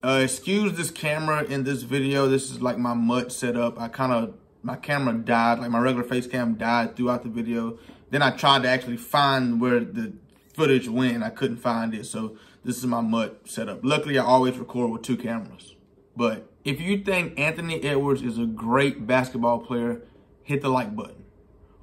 Uh, excuse this camera in this video. This is like my MUT setup. I kind of, my camera died, like my regular face cam died throughout the video. Then I tried to actually find where the footage went. I couldn't find it. So this is my MUT setup. Luckily, I always record with two cameras. But if you think Anthony Edwards is a great basketball player, hit the like button.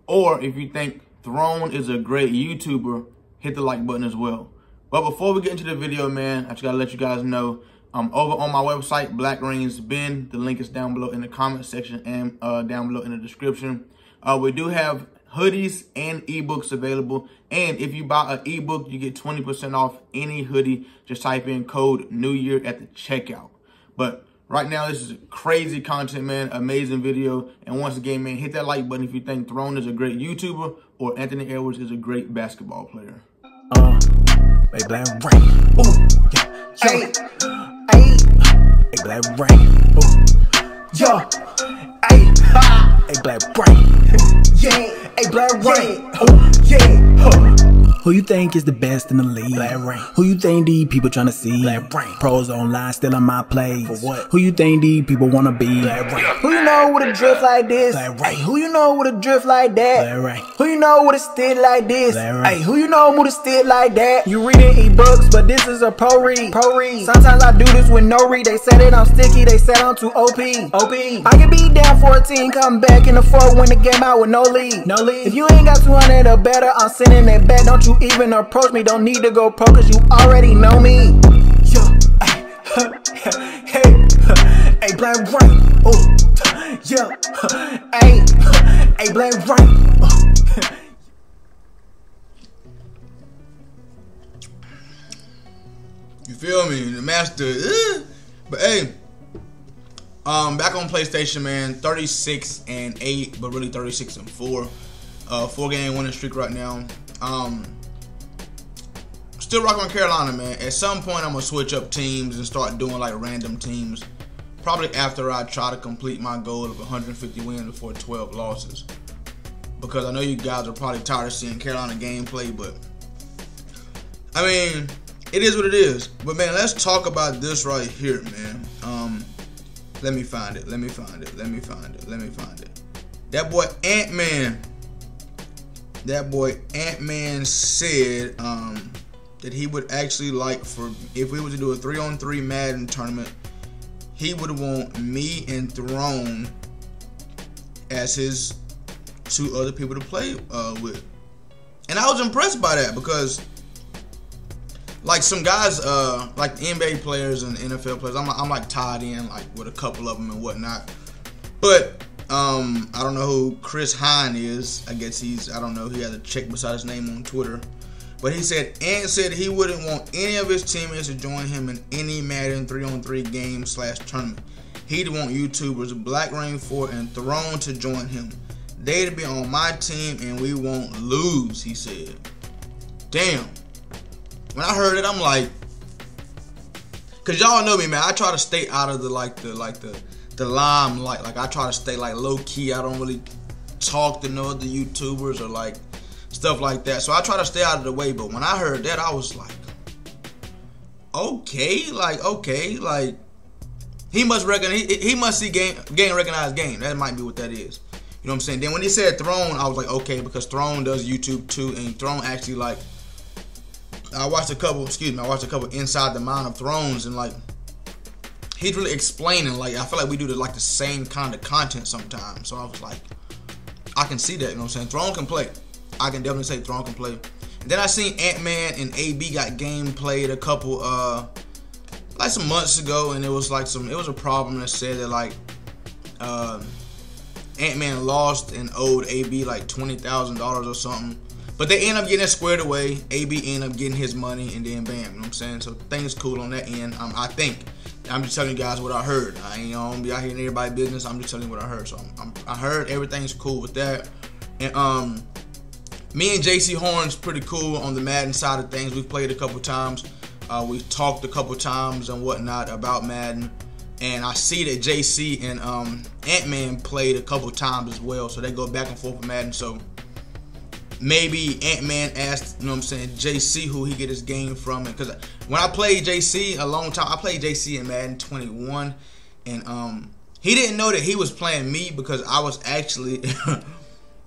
Or if you think Throne is a great YouTuber, hit the like button as well. But before we get into the video, man, I just gotta let you guys know um, over on my website, Black Reigns Bin. The link is down below in the comment section and uh, down below in the description. Uh, we do have hoodies and ebooks available. And if you buy an ebook, you get 20% off any hoodie. Just type in code New Year at the checkout. But right now, this is crazy content, man. Amazing video. And once again, man, hit that like button if you think Throne is a great YouTuber or Anthony Edwards is a great basketball player. Uh, A Black Reign. Ooh, yeah, yeah. Hey, hey, Black Reign. Ooh. Yo, hey, ha. Hey, Black Reign. yeah, hey, black brain. Oh, yeah. Huh. Who you think is the best in the league? Black Reign. Who you think these people trying to see? Black Reign. Pros online still in my place. For what? Who you think these people wanna be? Black Reign. Who you know with a drift like this? Black Reign. Who you know with a drift like that? Black Reign. Who you know with a stick like this? Black Reign. Hey, who you know with a stick like that? You reading e-books, but this is a pro read. Pro read. Sometimes I do this with no read. They said it I'm sticky. They said I'm too OP. OP. I can be down 14, come back in the fourth, win the game out with no lead. No lead. If you ain't got 200 or better, I'm sending it back. Don't you even approach me, don't need to go pro cause you already know me. Yo, hey, hey, hey, black right, oh, yeah, hey, hey, black right. You feel me? The master, uh, but hey, um, back on PlayStation, man, 36 and 8, but really 36 and 4. Uh, four game winning streak right now. Um, still rocking with Carolina, man. At some point, I'm gonna switch up teams and start doing like random teams. Probably after I try to complete my goal of 150 wins before 12 losses. Because I know you guys are probably tired of seeing Carolina gameplay, but I mean, it is what it is. But man, let's talk about this right here, man. Um, let me find it. Let me find it. Let me find it. Let me find it. That boy Ant Man. That boy Ant Man said, um, that he would actually like for if we were to do a three on three Madden tournament, he would want me and Throne as his two other people to play uh, with. And I was impressed by that because like some guys, uh, like NBA players and NFL players, I'm, I'm like tied in like with a couple of them and whatnot. But um, I don't know who Chris Hine is. I guess he's I don't know. He has a check beside his name on Twitter. But he said and said he wouldn't want any of his teammates to join him in any Madden 3-on-3 game slash tournament. He'd want YouTubers Black Reign 4 and Throne to join him. They'd be on my team and we won't lose, he said. Damn. When I heard it, I'm like, cause y'all know me, man. I try to stay out of the like the like the the limelight. Like I try to stay like low key. I don't really talk to no other YouTubers or like stuff like that. So I try to stay out of the way. But when I heard that, I was like, okay, like okay, like he must reckon he, he must see game game recognized game. That might be what that is. You know what I'm saying? Then when he said Throne, I was like, okay, because Throne does YouTube too, and Throne actually like I watched a couple, excuse me, I watched a couple inside the mind of thrones and like he's really explaining like I feel like we do the like the same kind of content sometimes. So I was like, I can see that, you know what I'm saying? Throne can play. I can definitely say Throne can play. And then I seen Ant Man and AB got game played a couple uh like some months ago, and it was like some it was a problem that said that like uh, Ant Man lost and owed AB like twenty thousand dollars or something. But they end up getting it squared away. AB end up getting his money, and then bam, you know what I'm saying? So things cool on that end. Um, I think. I'm just telling you guys what I heard. I ain't gonna be out here in everybody's business. I'm just telling you what I heard. So I'm, I'm, i heard everything's cool with that. And um, me and Jaycee Horn's pretty cool on the Madden side of things. We've played a couple times. Uh, we've talked a couple times and whatnot about Madden. And I see that JC and um, Ant-Man played a couple times as well. So they go back and forth with Madden. So maybe Ant-Man asked, you know what I'm saying, JC who he get his game from. Because when I played JC a long time, I played JC in Madden 21. And um, he didn't know that he was playing me because I was actually...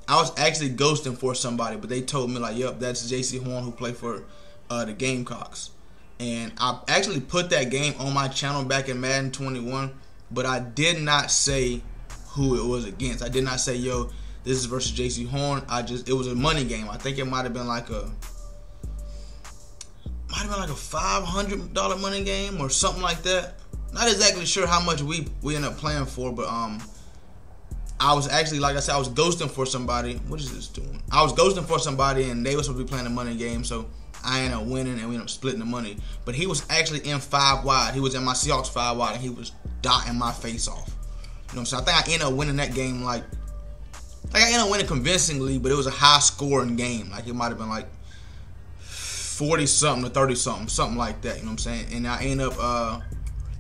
I was actually ghosting for somebody, but they told me like, "Yep, that's Jaycee Horn who played for uh, the Gamecocks." And I actually put that game on my channel back in Madden 21, but I did not say who it was against. I did not say, "Yo, this is versus Jaycee Horn." I just it was a money game. I think it might have been like a might have been like a five hundred dollar money game or something like that. Not exactly sure how much we we end up playing for, but um I was actually, like I said, I was ghosting for somebody. What is this doing? I was ghosting for somebody, and they were supposed to be playing a money game, so I ended up winning, and we ended up splitting the money. But he was actually in five wide. He was in my Seahawks five wide, and he was dotting my face off. You know what I'm saying? I think I ended up winning that game, like, like I ended up winning convincingly, but it was a high scoring game. Like, it might have been like 40 something to 30 something, something like that. You know what I'm saying? And I ended up, uh,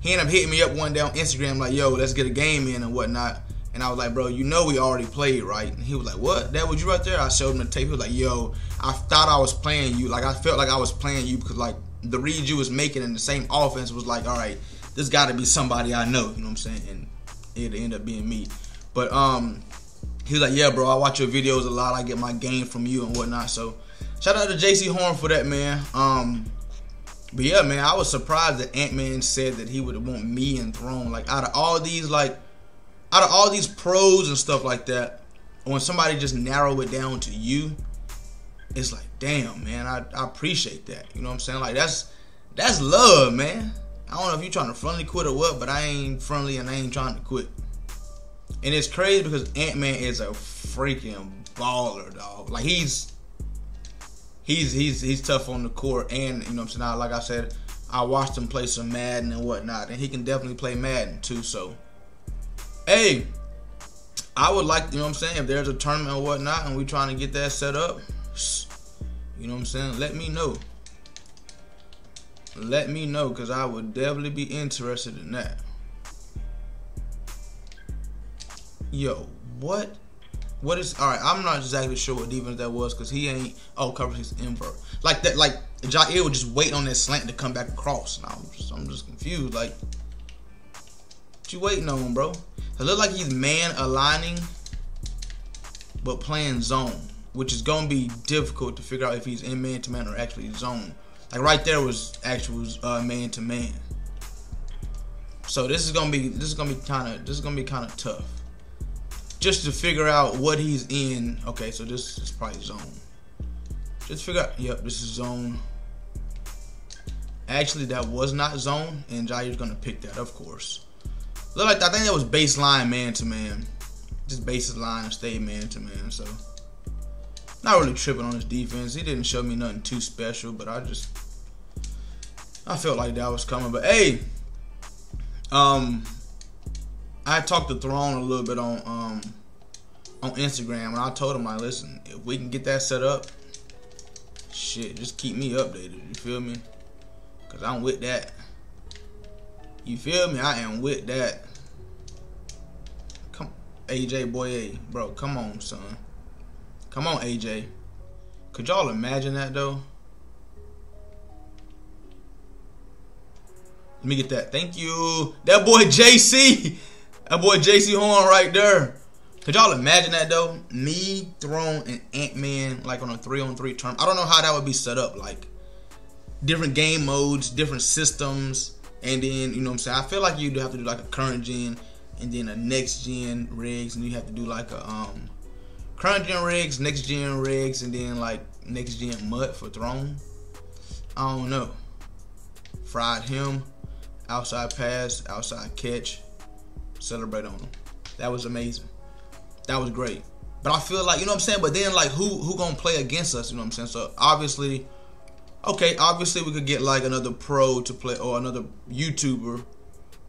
he ended up hitting me up one day on Instagram, like, yo, let's get a game in and whatnot. And I was like, bro, you know we already played, right? And he was like, what? That was you right there? I showed him the tape. He was like, yo, I thought I was playing you. Like, I felt like I was playing you because, like, the read you was making in the same offense was like, all right, this got to be somebody I know. You know what I'm saying? And it ended up being me. But um, he was like, yeah, bro, I watch your videos a lot. I get my game from you and whatnot. So shout out to Jaycee Horn for that, man. Um, but yeah, man, I was surprised that Ant Man said that he would want me and Throne. Like out of all these, like out of all these pros and stuff like that, when somebody just narrow it down to you, it's like, damn, man, I, I appreciate that. You know what I'm saying? Like that's that's love, man. I don't know if you're trying to friendly quit or what, but I ain't friendly and I ain't trying to quit. And it's crazy because Ant Man is a freaking baller, dog. Like he's he's he's he's tough on the court, and you know what I'm saying. Like I said, I watched him play some Madden and whatnot, and he can definitely play Madden too. So hey, I would like, you know what I'm saying, if there's a tournament or whatnot and we're trying to get that set up, you know what I'm saying, let me know. Let me know because I would definitely be interested in that. Yo, what? What is all right? I'm not exactly sure what defense that was because he ain't. Oh, covers his invert like that. Like Jair would just wait on that slant to come back across. Now I'm just, I'm just confused. Like, what you waiting on, bro? It look like he's man aligning, but playing zone, which is gonna be difficult to figure out if he's in man to man or actually zone. Like right there was actual uh, man to man. So this is gonna be this is gonna be kind of this is gonna be kind of tough. Just to figure out what he's in. Okay, so this is probably zone. Just figure out. Yep, this is zone. Actually, that was not zone, and Jair's gonna pick that, of course. Look like I think that was baseline man to man. Just baseline and stay man to man. So not really tripping on his defense. He didn't show me nothing too special, but I just I felt like that was coming. But hey, um, I talked to Throne a little bit on um on Instagram, and I told him like, listen, if we can get that set up, shit, just keep me updated. You feel me? Cause I'm with that. You feel me? I am with that. Come, AJ Bouye, bro, come on, son. Come on, AJ. Could y'all imagine that though? Let me get that. Thank you. That boy JC. That boy Jaycee Horn right there. Could y'all imagine that though? Me, Throne, and Ant-Man like on a three on three term. I don't know how that would be set up. Like different game modes, different systems, and then you know what I'm saying. I feel like you do have to do like a current gen and then a next gen regs, and you have to do like a um current gen regs, next gen regs, and then like next gen MUT for Throne. I don't know. Fried him, outside pass, outside catch, celebrate on him. That was amazing. That was great. But I feel like you know what I'm saying. But then like who who gonna play against us? You know what I'm saying. So obviously, okay, obviously we could get like another pro to play or another YouTuber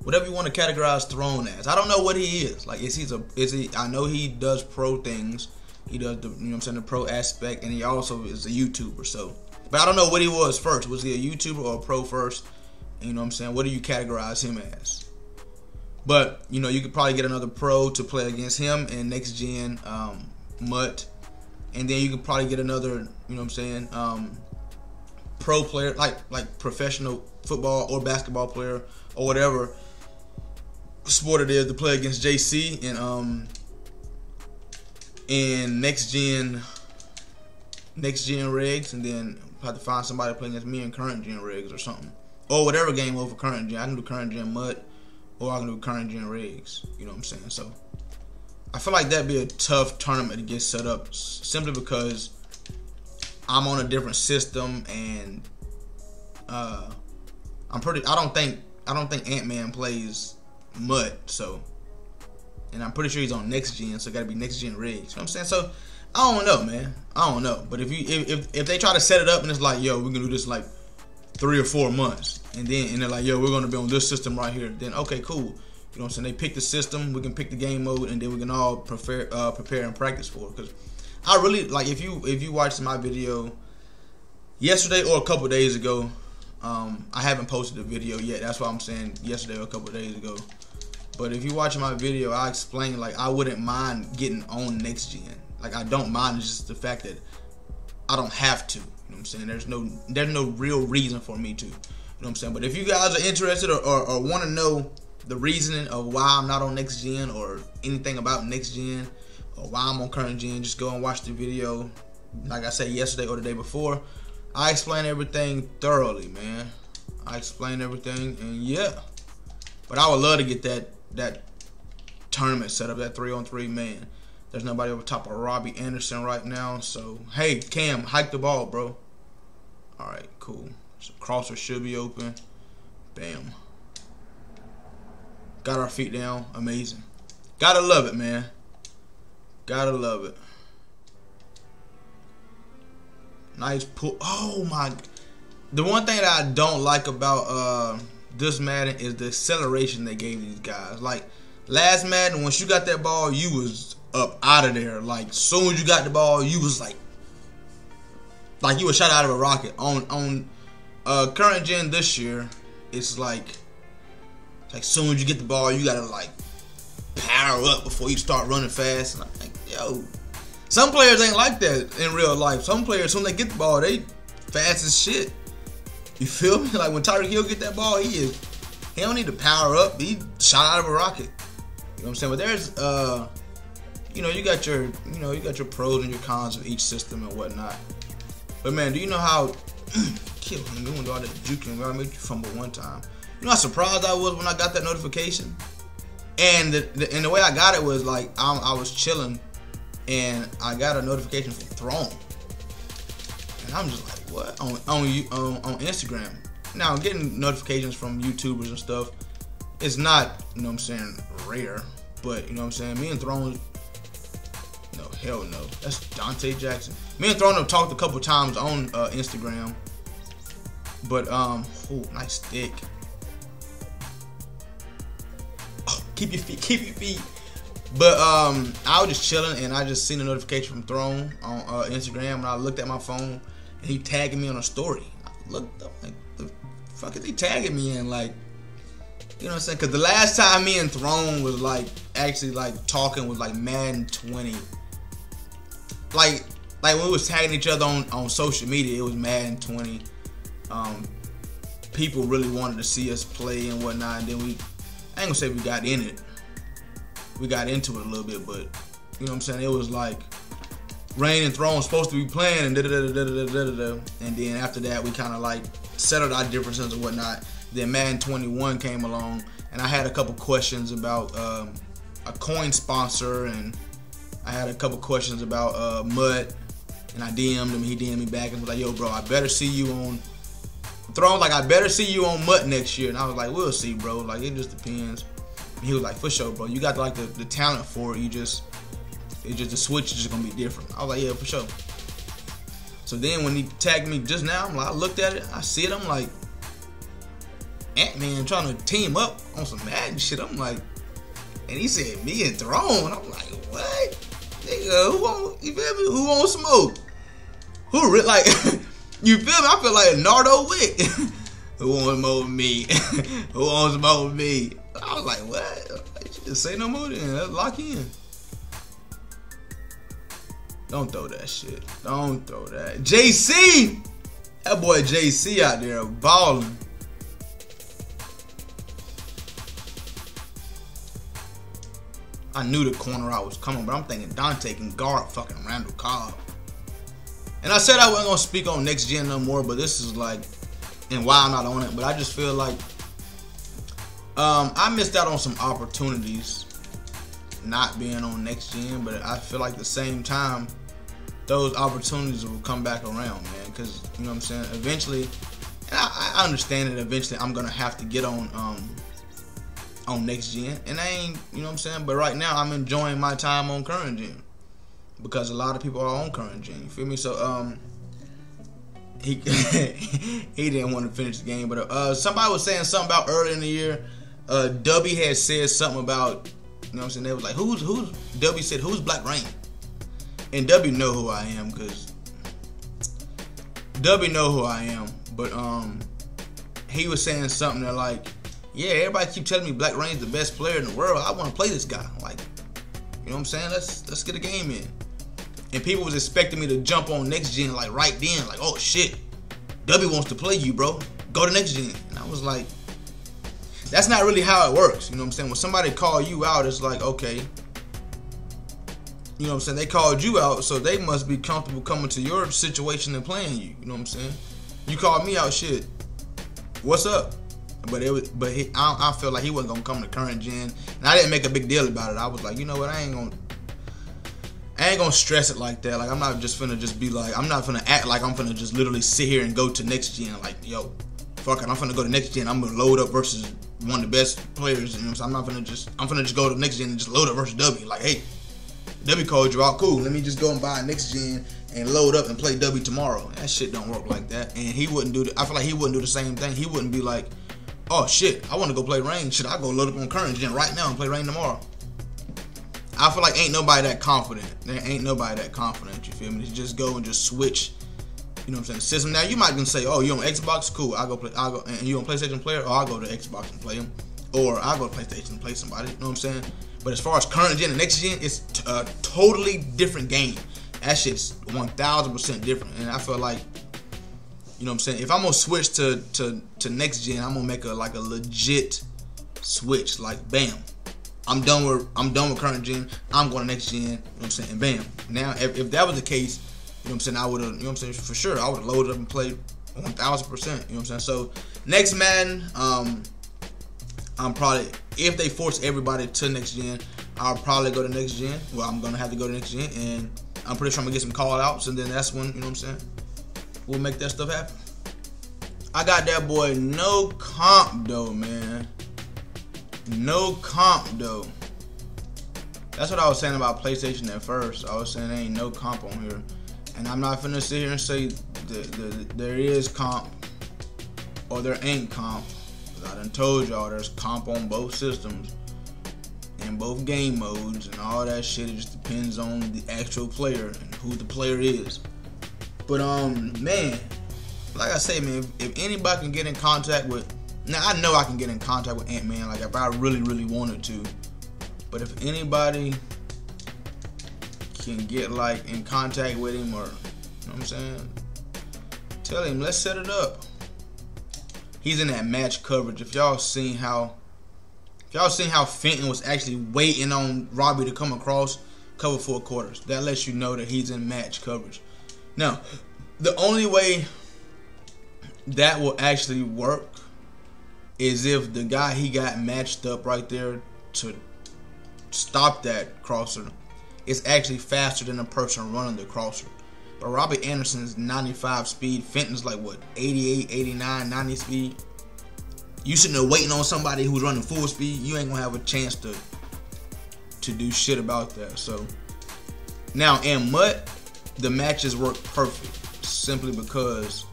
whatever you want to categorize Throne as. I don't know what he is. Like, is he a is he? I know he does pro things. He does the you know I'm saying the pro aspect, and he also is a YouTuber. So, but I don't know what he was first. Was he a YouTuber or a pro first? You know what I'm saying? What do you categorize him as? But you know you could probably get another pro to play against him in next gen um, MUT, and then you could probably get another. You know what I'm saying? Um, pro player, like like professional football or basketball player or whatever sport it is to play against JC and um in next gen next gen regs and then have to find somebody playing play against me in current gen regs or something. Or whatever game over current gen. I can do current gen MUT or I can do current gen regs. You know what I'm saying? So I feel like that'd be a tough tournament to get set up simply because I'm on a different system and uh I'm pretty I don't think I don't think Ant Man plays MUT, so and I'm pretty sure he's on next gen, so it gotta be next gen regs. You know what I'm saying? So I don't know, man. I don't know. But if you if, if, if they try to set it up and it's like, yo, we're gonna do this like three or four months, and then and they're like, yo, we're gonna be on this system right here, then okay, cool. You know what I'm saying? They pick the system, we can pick the game mode, and then we can all prepare uh, prepare and practice for it. Because I really like if you if you watched my video yesterday or a couple days ago, um, I haven't posted a video yet. That's why I'm saying yesterday or a couple days ago. But if you watch my video, I explain like I wouldn't mind getting on next gen. Like I don't mind. It's just the fact that I don't have to. You know what I'm saying? There's no there's no real reason for me to. You know what I'm saying? But if you guys are interested or, or, or want to know the reasoning of why I'm not on next gen or anything about next gen why I'm on current gen, just go and watch the video. Like I said yesterday or the day before, I explain everything thoroughly, man. I explain everything, and yeah. But I would love to get that that tournament set up, that three on three man. There's nobody over top of Robbie Anderson right now. So hey, Cam, hike the ball, bro. All right, cool. So crosser should be open. Bam. Got our feet down. Amazing. Gotta love it, man. Gotta love it. Nice pull. Oh my. The one thing that I don't like about uh, this Madden is the acceleration they gave these guys. Like last Madden, once you got that ball, you was up out of there. Like soon as you got the ball, you was like, like you was shot out of a rocket. On on uh, current gen this year, it's like, like soon as you get the ball, you gotta like power up before you start running fast. Yo, some players ain't like that in real life. Some players, when they get the ball, they fast as shit. You feel me? Like when Tyreek Hill get that ball, he is he don't need to power up. He shot out of a rocket. You know what I'm saying? But there's uh you know, you got your you know, you got your pros and your cons of each system and whatnot. But man, do you know how kill him doing all that juking? I make you fumble one time. You know how surprised I was when I got that notification? And the, the and the way I got it was like I, I was chilling and I got a notification from Throne, and I'm just like, what on on on, on Instagram? Now I'm getting notifications from YouTubers and stuff. It's not, you know what I'm saying, rare, but you know what I'm saying. Me and Throne, no hell no, that's Donte Jackson. Me and Throne have talked a couple times on uh, Instagram, but um, oh, nice stick. Oh, keep your feet, keep your feet. But um, I was just chilling and I just seen a notification from Throne on uh, Instagram and I looked at my phone and he tagged me on a story. I looked like, the fuck is he tagging me in? Like, you know what I'm saying? Because the last time me and Throne was like actually like talking was like Madden 20. Like, like when we was tagging each other on on social media, it was Madden 20. Um, people really wanted to see us play and whatnot. And then we, I ain't gonna say we got in it we got into it a little bit, but you know what I'm saying? It was like Reign and Throne supposed to be playing and da da da da da da da and then after that we kind of like settled our differences and whatnot. Then Madden 21 came along and I had a couple questions about um, a coin sponsor and I had a couple questions about uh, MUT and I DM'd him. He DM'd me back and was like, "Yo, bro, I better see you on." Throne like I better see you on MUT next year, and I was like, "We'll see, bro. Like it just depends." He was like, for sure, bro. You got like the, the talent for it. You just it's just the switch is just gonna be different. I was like, yeah, for sure. So then when he tagged me just now, I'm like, I looked at it, I see it, I'm like, Ant Man trying to team up on some Madden shit. I'm like, and he said me and Throne. I'm like, what? Nigga, who want you feel me? Who want smoke? Who re- like you feel me? I feel like Nardo Wick. who more with me? who more with me? Was like, what? Say no more then. Lock in. Don't throw that shit. Don't throw that. JC! That boy JC out there balling. I knew the corner I was coming, but I'm thinking Donte can guard fucking Randall Cobb. And I said I wasn't gonna speak on next gen no more, but this is like, and why I'm not on it. But I just feel like um, I missed out on some opportunities not being on next gen, but I feel like the same time those opportunities will come back around, man. Because you know what I'm saying. Eventually, I, I, understand it. Eventually, I'm gonna have to get on um, on next gen, and I ain't, you know what I'm saying. But right now, I'm enjoying my time on current gen because a lot of people are on current gen. You feel me? So um, he he didn't want to finish the game, but uh, somebody was saying something about early in the year. Uh, Dubby had said something about you know what I'm saying. They was like, who's who's Dubby said who's Black Reign, and Dubby know who I am because Dubby know who I am, but um, he was saying something that like, yeah, everybody keep telling me Black Reign's the best player in the world. I want to play this guy. Like, you know what I'm saying? Let's let's get a game in and people was expecting me to jump on next gen like right then, like, oh shit, W wants to play you, bro. Go to next gen. And I was like, that's not really how it works. You know what I'm saying? When somebody call you out, it's like, okay. You know what I'm saying? They called you out, so they must be comfortable coming to your situation and playing you. You know what I'm saying? You called me out, shit. What's up? But it was, but he, I, I felt like he wasn't gonna come to current gen, and I didn't make a big deal about it. I was like, you know what? I ain't gonna I ain't gonna stress it like that. Like I'm not just finna just be like I'm not finna act like I'm finna just literally sit here and go to next gen. Like yo, fuck it, I'm finna go to next gen. I'm gonna load up versus one of the best players. You know what I'm not finna just I'm gonna just go to next gen and just load up versus W. Like hey, W called you out, cool. Let me just go and buy next gen and load up and play W tomorrow. That shit don't work like that. And he wouldn't do. The, I feel like he wouldn't do the same thing. He wouldn't be like, oh shit, I want to go play Reign. Should I go load up on current gen right now and play Reign tomorrow? I feel like ain't nobody that confident. There ain't nobody that confident. You feel me? To just go and just switch. You know what I'm saying? System. Now you might can say, "Oh, you on Xbox? Cool. I go play. I go and you on PlayStation player? Or I go to Xbox and play them, or I go to PlayStation and play somebody." You know what I'm saying? But as far as current gen and next gen, it's a uh, totally different game. That shit's 1,000% different. And I feel like, you know what I'm saying? If I'm gonna switch to to to next gen, I'm gonna make a like a legit switch. Like, bam, I'm done with I'm done with current gen. I'm going to next gen. You know what I'm saying? And bam. Now, if, if that was the case, you know what I'm saying, I would have, you know what I'm saying, for sure, I would have loaded up and played 1,000%. You know what I'm saying? So, next Madden, um, I'm probably, if they force everybody to next gen, I'll probably go to next gen. Well, I'm going to have to go to next gen. And I'm pretty sure I'm going to get some call outs. And then that's when, you know what I'm saying, we'll make that stuff happen. I got that boy no comp, though, man. No comp though. That's what I was saying about PlayStation at first. I was saying there ain't no comp on here. And I'm not finna sit here and say that, that there is comp or there ain't comp. I done told y'all there's comp on both systems and both game modes and all that shit. It just depends on the actual player and who the player is. But um, man, like I say, man, if, if anybody can get in contact with now I know I can get in contact with Ant Man, like if I really, really wanted to. But if anybody can get like in contact with him or you know what I'm saying, tell him let's set it up. He's in that match coverage. If y'all seen how if y'all seen how Fenton was actually waiting on Robbie to come across cover four quarters, that lets you know that he's in match coverage. Now, the only way that will actually work is if the guy he got matched up right there to stop that crosser is actually faster than the person running the crosser. But Robbie Anderson's 95 speed, Fenton's like what 88, 89, 90 speed. You sitting there waiting on somebody who's running full speed, you ain't gonna have a chance to to do shit about that. So now in MUT, the matches work perfect simply because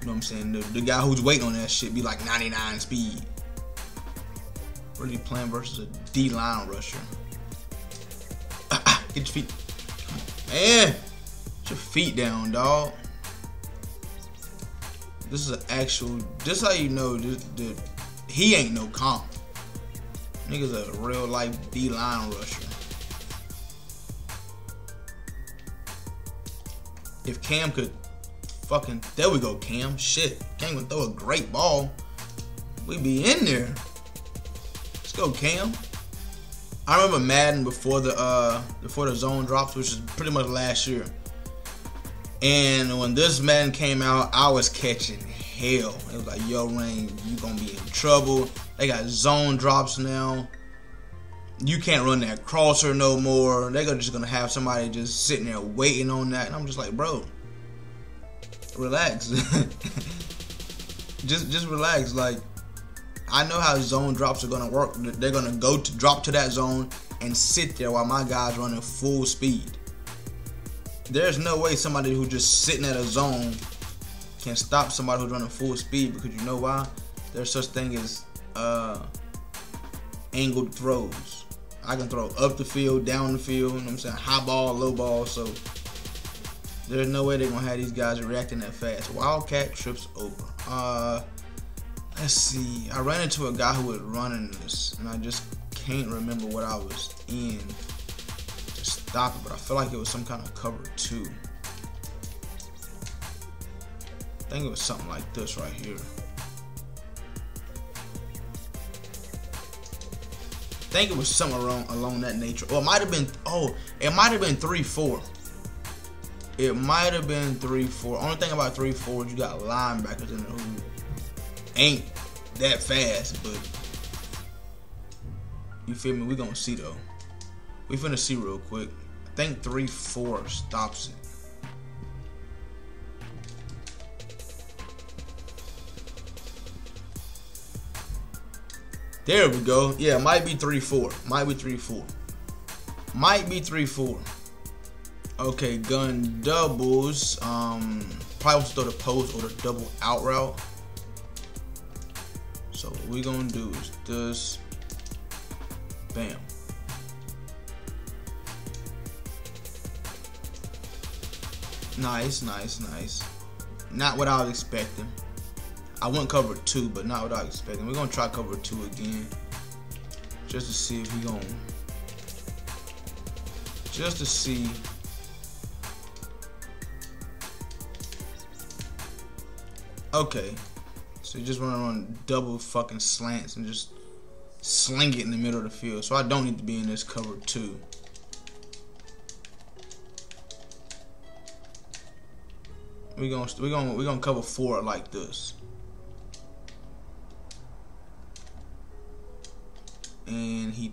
you know what I'm saying? The, the guy who's waiting on that shit be like 99 speed. Really playing versus a D line rusher. Get your feet. Man, your feet down, dog. This is an actual. This how you know the, he ain't no comp. Nigga's a real life D line rusher. if Cam could fucking there we go, Cam. Shit. Cam can throw a great ball. We'd be in there. Let's go, Cam. I remember Madden before the uh before the zone drops, which is pretty much last year. And when this Madden came out, I was catching hell. It was like, yo, Reign, you gonna be in trouble. They got zone drops now. You can't run that crosser no more. They're just gonna have somebody just sitting there waiting on that. And I'm just like, bro, relax. just just relax. Like I know how zone drops are gonna work. They're gonna go to drop to that zone and sit there while my guys running full speed. There's no way somebody who just sitting at a zone can stop somebody who's running full speed because you know why? There's such thing as uh, angled throws. I can throw up the field, down the field, you know what I'm saying? High ball, low ball, so there's no way they're gonna have these guys reacting that fast. Wildcat trips over. Uh let's see. I ran into a guy who was running this, and I just can't remember what I was in to stop it, but I feel like it was some kind of cover too. I think it was something like this right here. I think it was somewhere along, along that nature. Or it might have been, oh, it might have been 3-4. It might have been 3-4. Only thing about 3-4 is you got linebackers in the who ain't that fast, but you feel me? We gonna see though. We finna see real quick. I think 3-4 stops it. There we go. Yeah, might be 3-4. Might be 3-4. Might be 3-4. Okay, gun doubles. Um, probably to throw the post or the double out route. So what we're gonna do is this. Bam. Nice, nice, nice. Not what I was expecting. I went cover two, but not what I was expecting. We're gonna try cover two again. Just to see if he gonna just to see Okay. So you just run on double fucking slants and just sling it in the middle of the field. So I don't need to be in this cover two. We gonna we gonna we gonna cover four like this. and he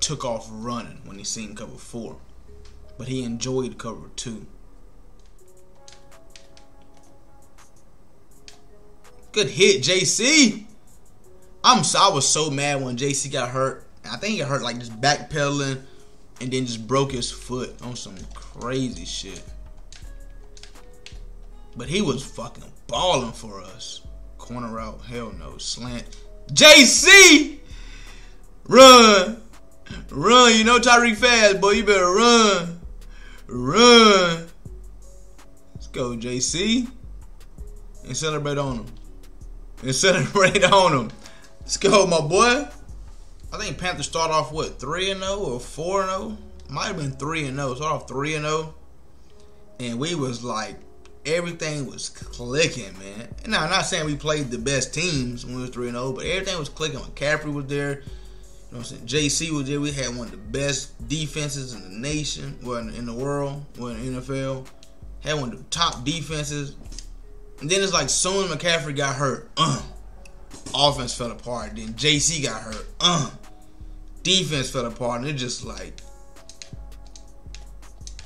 took off running when he seen cover four. But he enjoyed cover two. Good hit, JC. I'm so I was so mad when JC got hurt. I think he hurt like just backpedaling and then just broke his foot on some crazy shit. But he was fucking balling for us. Corner route, hell no. Slant. JC! Run. Run. You know Tyreek fast, boy. You better run. Run. Let's go, JC. And celebrate on him. And celebrate on them. Let's go, my boy. I think Panthers start off what three and zero or four and zero. Might have been three and oh. zero. Start off three and zero, and we was like everything was clicking, man. And now I'm not saying we played the best teams when we was three and zero, but everything was clicking. When McCaffrey was there. You know what I'm saying? JC was there. We had one of the best defenses in the nation, well, in the world, well, in the NFL. Had one of the top defenses. And then it's like soon McCaffrey got hurt. Uh, offense fell apart. Then JC got hurt. Uh, defense fell apart. And it's just like,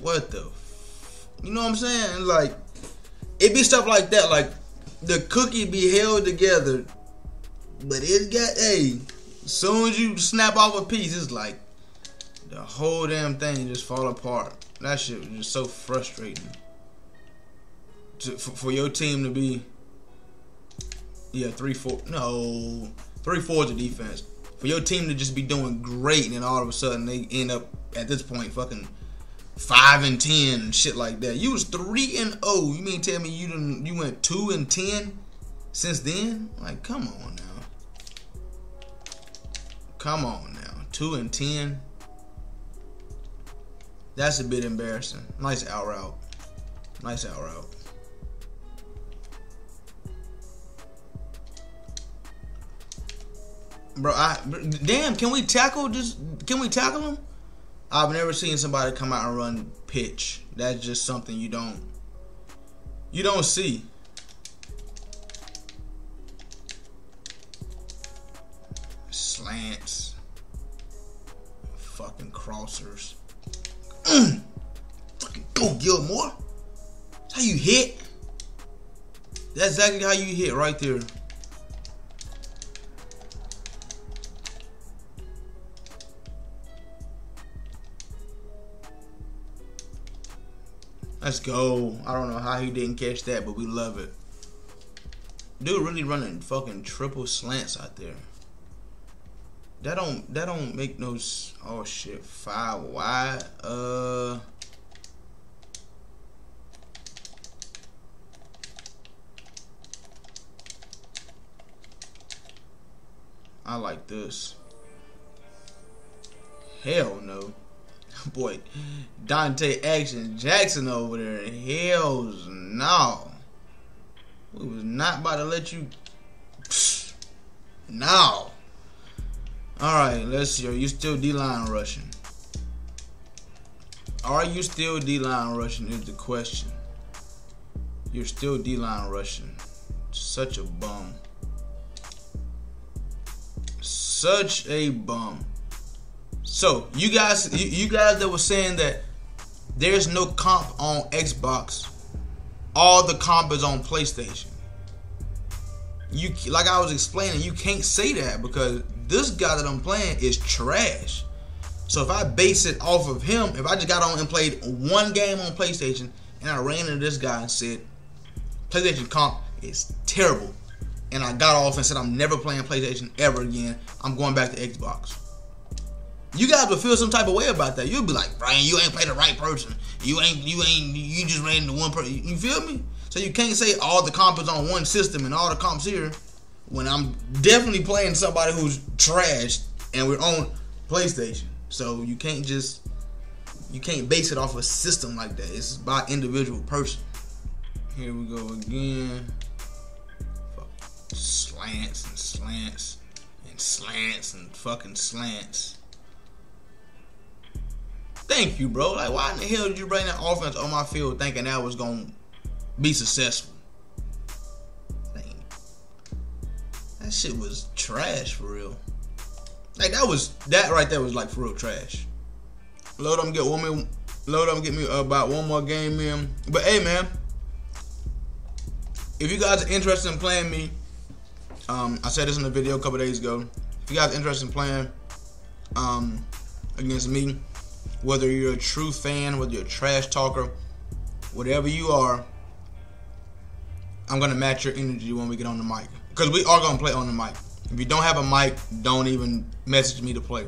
what the? F-? You know what I'm saying? Like, it be stuff like that. Like, the cookie be held together, but it got, hey, soon as you snap off a piece, it's like the whole damn thing just fall apart. That shit was just so frustrating. To, for, for, your team to be, yeah, three four. No, three four is the defense. For your team to just be doing great, and then all of a sudden they end up at this point fucking five and ten and shit like that. You was three and oh. You mean tell me you didn't? You went two and ten since then? Like, come on now. Come on now. 2 and 10. That's a bit embarrassing. Nice out route. Nice out route. Bro, I damn. Can we tackle? Just can we tackle him? I've never seen somebody come out and run pitch. That's just something you don't you don't see. Slants. Fucking crossers. Fucking go Gilmore. That's how you hit. That's exactly how you hit right there. Let's go. I don't know how he didn't catch that, but we love it. Dude really running fucking triple slants out there. That don't that don't make no oh shit five wide. Uh I like this. Hell no. boy, Donte Action Jackson over there. Hells no. We was not about to let you. No. All right, let's see. Are you still D line rushing? Are you still D line rushing? Is the question. You're still D line rushing. Such a bum. Such a bum. So you guys, you, you guys that were saying that there's no comp on Xbox, all the comp is on PlayStation. You like I was explaining, you can't say that because this guy that I'm playing is trash. So if I base it off of him, if I just got on and played one game on PlayStation and I ran into this guy and said PlayStation comp is terrible, and I got off and said I'm never playing PlayStation ever again, I'm going back to Xbox you guys would feel some type of way about that. You'd be like, Brian, you ain't played the right person. You ain't, you ain't, you just ran into one person. You feel me? So you can't say all the comp is on one system and all the comps here when I'm definitely playing somebody who's trashed and we're on PlayStation. So you can't just, you can't base it off a system like that. It's by individual person. Here we go again. Slants and slants and slants and fucking slants. Thank you, bro. Like, why in the hell did you bring that offense on my field thinking that was gonna be successful? That shit was trash for real. Like that was that right there was like for real trash. Load them, get one more. Load them, get me about one more game in. But hey, man, if you guys are interested in playing me, um, I said this in a video a couple days ago. If you guys are interested in playing um, against me, whether you're a true fan, whether you're a trash talker, whatever you are, I'm gonna match your energy when we get on the mic. Because we are gonna play on the mic. If you don't have a mic, don't even message me to play.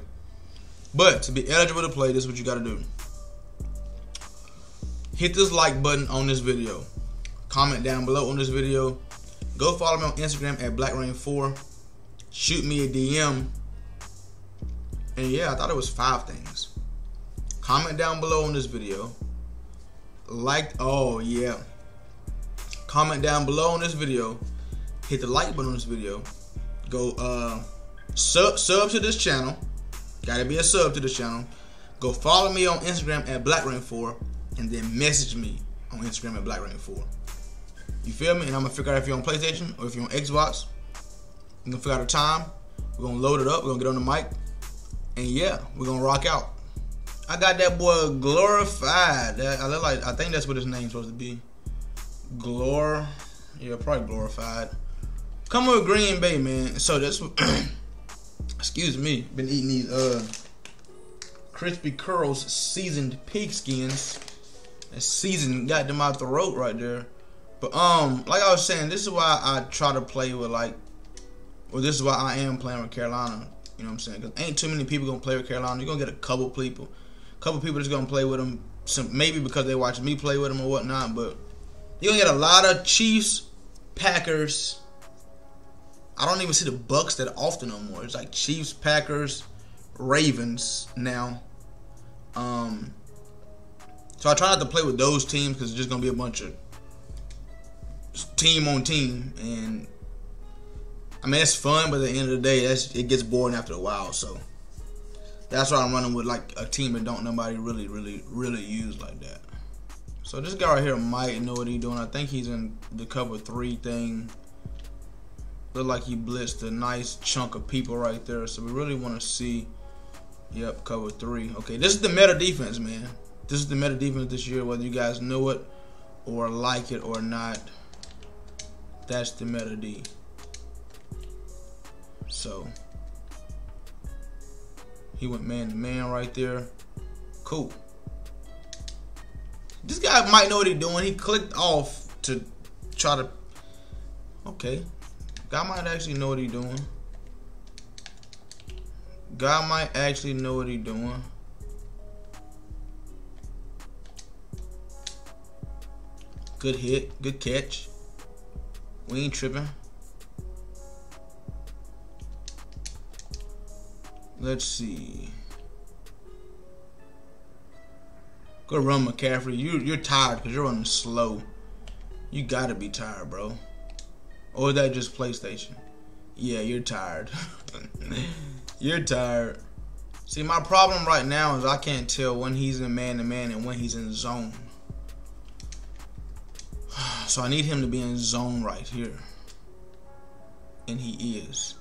But to be eligible to play, this is what you gotta do. Hit this like button on this video. Comment down below on this video. Go follow me on Instagram at Blackreign4. Shoot me a DM. And yeah, I thought it was five things. Comment down below on this video. Like, oh yeah. Comment down below on this video. Hit the like button on this video. Go uh sub sub to this channel. Gotta be a sub to this channel. Go follow me on Instagram at Blackreign4 and then message me on Instagram at Blackreign4. You feel me? And I'm gonna figure out if you're on PlayStation or if you're on Xbox. I'm gonna figure out a time. We're gonna load it up. We're gonna get on the mic. And yeah, we're gonna rock out. I got that boy glorified. I look like I think that's what his name's supposed to be. Glor, yeah, probably glorified. Come with Green Bay, man. So that's excuse me. Been eating these uh crispy curls, seasoned pig skins. That seasoned got them out the throat right there. But um, like I was saying, this is why I try to play with like, well, this is why I am playing with Carolina. You know what I'm saying? Cause ain't too many people gonna play with Carolina. You're gonna get a couple people couple people that's gonna play with him. Some maybe because they watch me play with him or whatnot. But you're gonna get a lot of Chiefs, Packers. I don't even see the Bucks that often no more. It's like Chiefs, Packers, Ravens now. Um, So I try not to play with those teams because it's just gonna be a bunch of team on team, and I mean it's fun, but at the end of the day, that's it gets boring after a while. So that's why I'm running with like a team that don't nobody really, really, really use like that. So this guy right here might know what he's doing. I think he's in the cover three thing. Look like he blitzed a nice chunk of people right there. So we really want to see. Yep, cover three. Okay, this is the meta defense, man. This is the meta defense this year, whether you guys know it or like it or not. That's the meta D. So he went man to man right there. Cool. This guy might know what he's doing. He clicked off to try to. Okay. Guy might actually know what he's doing. Guy might actually know what he's doing. Good hit. Good catch. We ain't tripping. Let's see. Go run McCaffrey. You you're tired because you're running slow. You gotta be tired, bro. Or that just PlayStation? Yeah, you're tired. you're tired. See, my problem right now is I can't tell when he's in man to man and when he's in zone. So I need him to be in zone right here. And he is.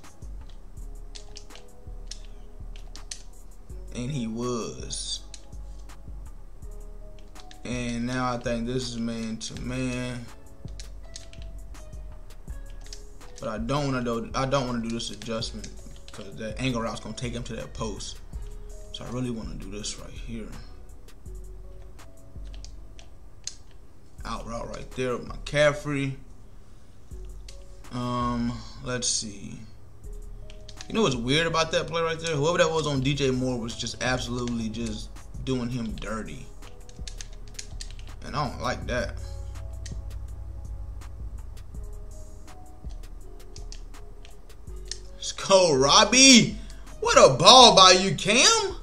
And he was. And now I think this is man to man. But I don't want to do I don't want to do this adjustment because that angle route's gonna take him to that post. So I really want to do this right here. Out route right there with McCaffrey. Um, let's see. You know what's weird about that play right there? Whoever that was on DJ Moore was just absolutely just doing him dirty. And I don't like that. Let's go, Robbie. What a ball by you, Cam.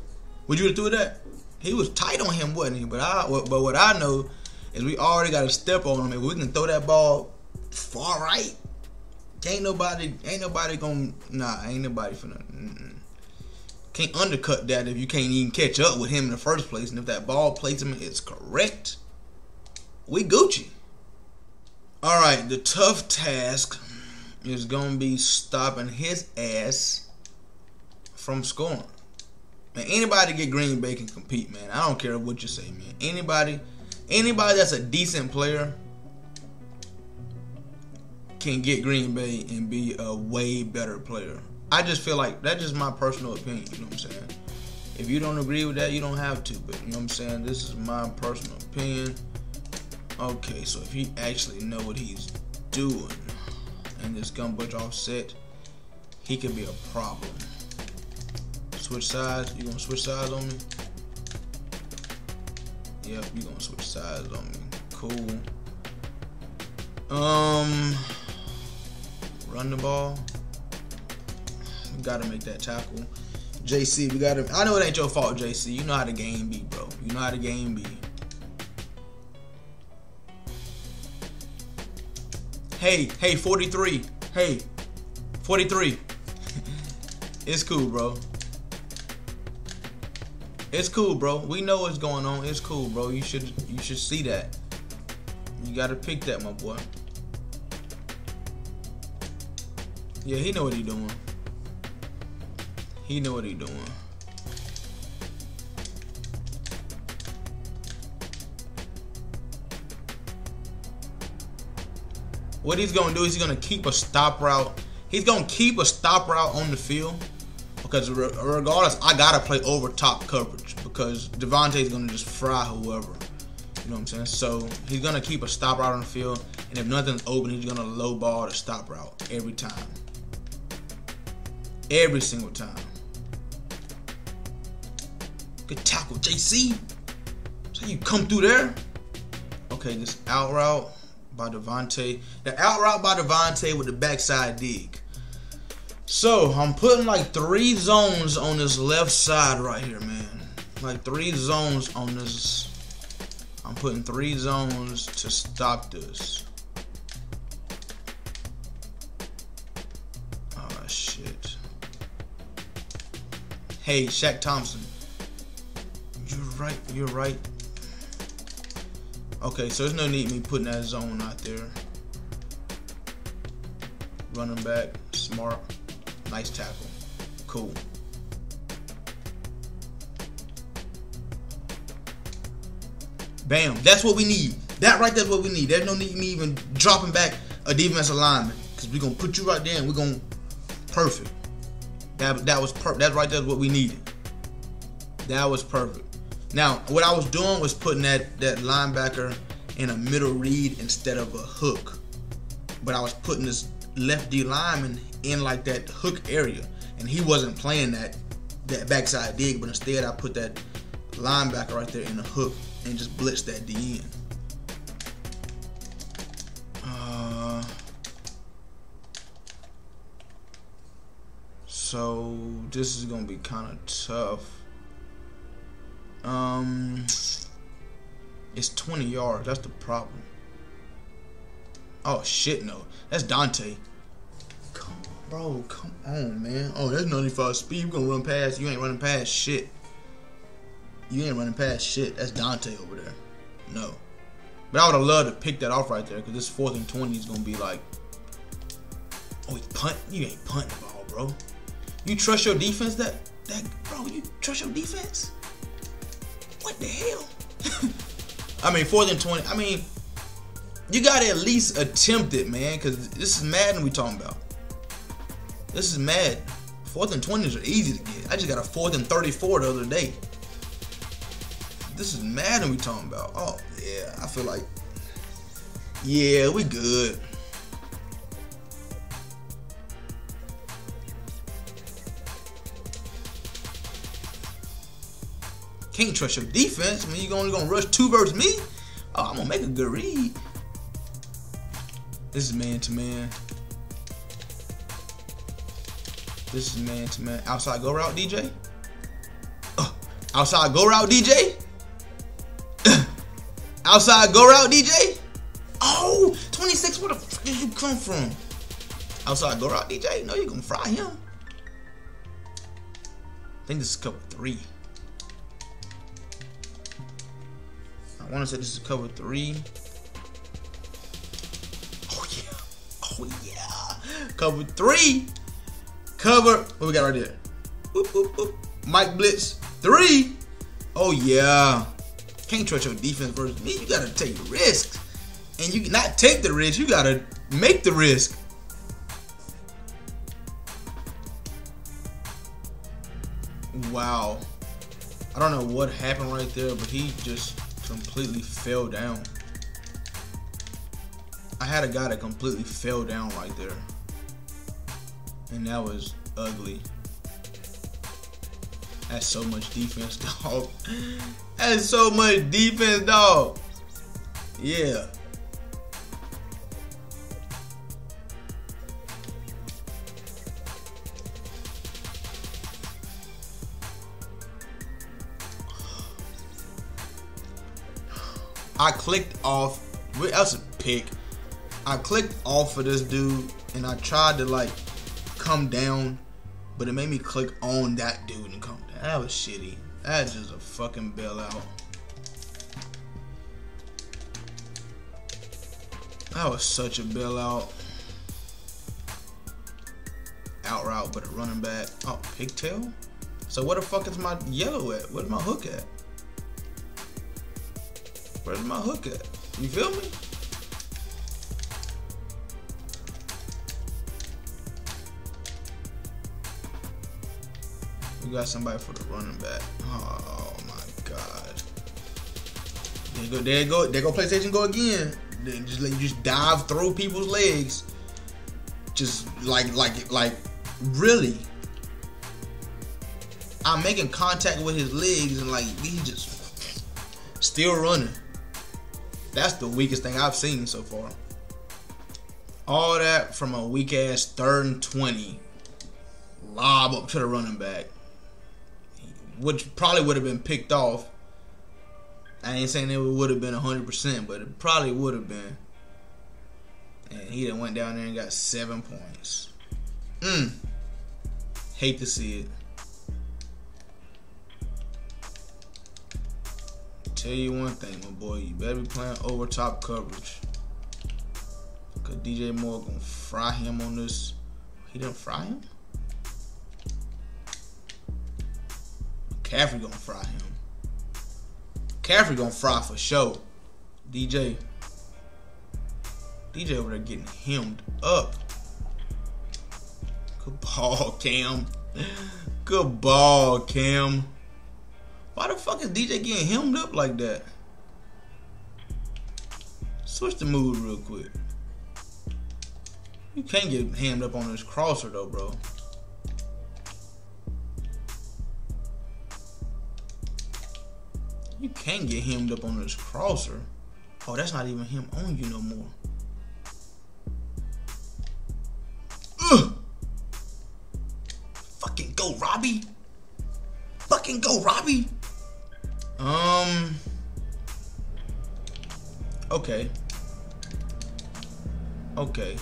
Would you have threw that? He was tight on him, wasn't he? But I, but what I know is we already got a step on him. If we can throw that ball far right, ain't nobody, ain't nobody gonna, nah, ain't nobody finna. Mm-mm. Can't undercut that if you can't even catch up with him in the first place. And if that ball placement is correct, we Gucci. All right, the tough task is gonna be stopping his ass from scoring. Man, anybody get Green Bay can compete, man. I don't care what you say, man. Anybody anybody that's a decent player can get Green Bay and be a way better player. I just feel like that's just my personal opinion, you know what I'm saying? If you don't agree with that, you don't have to, but you know what I'm saying? This is my personal opinion. Okay, so if he actually know what he's doing and this gun bunch offset, he could be a problem. Switch sides, you gonna switch sides on me? Yep, you gonna switch sides on me. Cool. Um, run the ball. Gotta make that tackle. JC, we gotta. I know it ain't your fault, JC. You know how the game be, bro. You know how the game be. Hey, hey, 43. Hey, 43. it's cool, bro. It's cool, bro. We know what's going on. It's cool, bro. You should you should see that. You gotta pick that, my boy. Yeah, he know what he doing. He know what he doing. What he's gonna do is he's gonna keep a stop route. He's gonna keep a stop route on the field because regardless, I gotta play over top coverage because Davante is gonna just fry whoever. You know what I'm saying? So he's gonna keep a stop route on the field, and if nothing's open, he's gonna low ball the stop route every time. Every single time. Good tackle, JC. So you come through there. Okay, this out route by Davante. The out route by Davante with the backside dig. So I'm putting like three zones on this left side right here, man. Like three zones on this I'm putting three zones to stop this. Hey, Shaq Thompson. You're right. You're right. Okay, so there's no need me putting that zone out there. Running back, smart, nice tackle, cool. Bam. That's what we need. That right there's what we need. There's no need me even dropping back a defensive lineman. Cause we're gonna put you right there and we're gonna perfect. That that was perfect. That right is what we needed. That was perfect. Now, what I was doing was putting that that linebacker in a middle read instead of a hook. But I was putting this left D lineman in like that hook area. And he wasn't playing that that backside dig, but instead I put that linebacker right there in the hook and just blitzed that D in. So this is gonna be kind of tough. Um, it's 20 yards. That's the problem. Oh shit, no, that's Donte. Come on, bro. Come on, man. Oh, that's 95 speed. You gonna run past? You ain't running past shit. You ain't running past shit. That's Donte over there. No. But I would have loved to pick that off right there because this fourth and 20 is going to be like, oh, he's punt. You ain't punting the ball, bro. You trust your defense that, that, bro, you trust your defense? What the hell? I mean, fourth and 20. I mean, you got to at least attempt it, man, because this is Madden we talking about. This is mad. Fourth and 20s are easy to get. I just got a fourth and 34 the other day. This is Madden we talking about. Oh, yeah. I feel like, yeah, we good. Can't trust your defense. I mean, you only gonna rush two versus me. Oh, I'm gonna make a good read. This is man to man. This is man to man. Outside go route, DJ. Uh, outside go route, DJ. Outside go route, DJ. Oh, 26. Where the fuck did you come from? Outside go route, DJ. No, you're gonna fry him. I think this is cover three. I want to say this is cover three. Oh yeah. Oh yeah. Cover three. Cover. What we got right there? Boop, boop, boop. Mike Blitz three. Oh yeah. Can't trust your defense versus me. You gotta take risks. And you cannot take the risk, you gotta make the risk. Wow. I don't know what happened right there, but he just completely fell down. I had a guy that completely fell down right there. And that was ugly. That's so much defense, dog. That's so much defense, dog. Yeah. I clicked off. That's a pick. I clicked off of this dude and I tried to like come down, but it made me click on that dude and come down. That was shitty. That's just a fucking bailout. That was such a bailout. Out route, but a running back. Oh, pigtail? So where the fuck is my yellow at? Where's my hook at? Where's my hook at? You feel me? We got somebody for the running back. Oh my god. There go, there go, there go PlayStation go again. Then just you just dive through people's legs. Just like like like really. I'm making contact with his legs and like he just still running. That's the weakest thing I've seen so far. All that from a weak ass third and 20. Lob up to the running back. Which probably would have been picked off I ain't saying it would have been 100%, but it probably would have been. And he done went down there and got seven points. Mm. Hate to see it. Tell you one thing, my boy, you better be playing over top coverage. Cause DJ Moore gonna fry him on this. He didn't fry him? McCaffrey gonna fry him. McCaffrey gonna fry for sure. DJ. DJ over there getting hemmed up. Good ball, Cam. Good ball, Cam. Fuck is DJ getting hemmed up like that? Switch the mood real quick. You can't get hemmed up on this crosser though, bro. You can't get hemmed up on this crosser. Oh, that's not even him on you no more. Ugh. Fucking go, Robbie. Fucking go, Robbie. Um. Okay. Okay.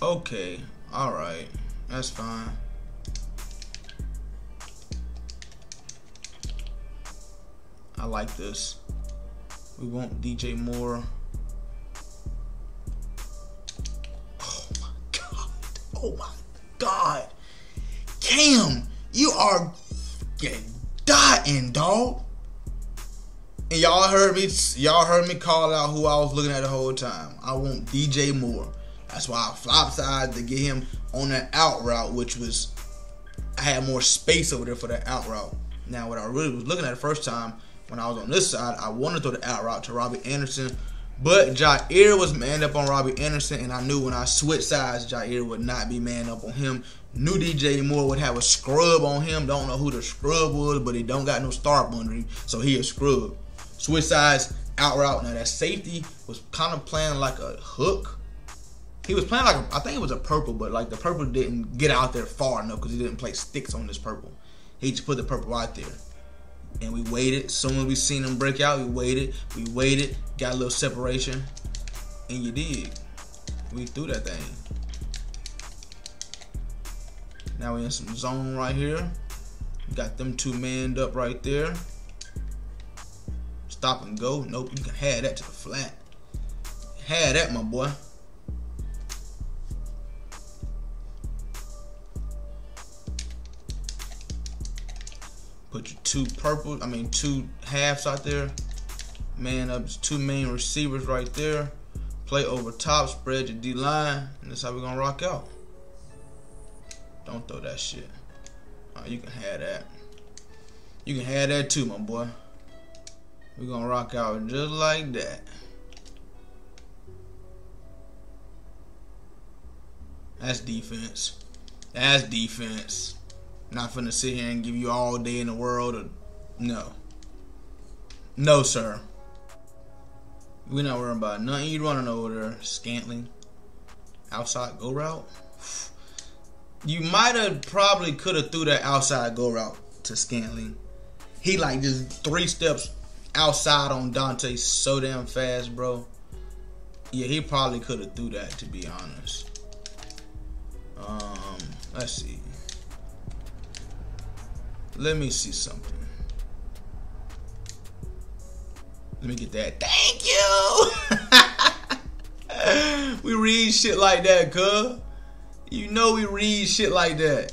Okay. All right. That's fine. I like this. We want DJ Moore. Oh my god. Oh my god. Cam, you are getting dying, dog. And y'all heard me y'all heard me call out who I was looking at the whole time. I want DJ Moore. That's why I flop side to get him on that out route, which was I had more space over there for that out route. Now what I really was looking at the first time when I was on this side, I wanted to throw the out route to Robbie Anderson. But Jaire was manned up on Robbie Anderson, and I knew when I switched sides, Jaire would not be manned up on him. Knew DJ Moore would have a scrub on him. Don't know who the scrub was, but he don't got no star under him, so he a scrub. Switch sides, out route. Now that safety was kind of playing like a hook. He was playing like a, I think it was a purple, but like the purple didn't get out there far enough because he didn't play sticks on this purple. He just put the purple out there and we waited. Soon as we seen him break out, we waited. We waited, got a little separation, and you did. We threw that thing. Now we in some zone right here. Got them two manned up right there. Stop and go. Nope, you can have that to the flat. Had that, my boy. Put your two purple, I mean two halves out there. Man up, two main receivers right there. Play over top, spread your D line, and that's how we're gonna rock out. Don't throw that shit. Oh, you can have that. You can have that too, my boy. We're gonna rock out just like that. That's defense. That's defense. Not finna sit here and give you all day in the world. Or, no. No, sir. We're not worrying about nothing you running over there, Scantling. Outside go route. You might have probably could have threw that outside go route to Scantling. He like just three steps outside on Donte so damn fast, bro. Yeah, he probably could have threw that to be honest. Um, let's see. Let me see something. Let me get that. Thank you. we read shit like that, cuz. You know we read shit like that.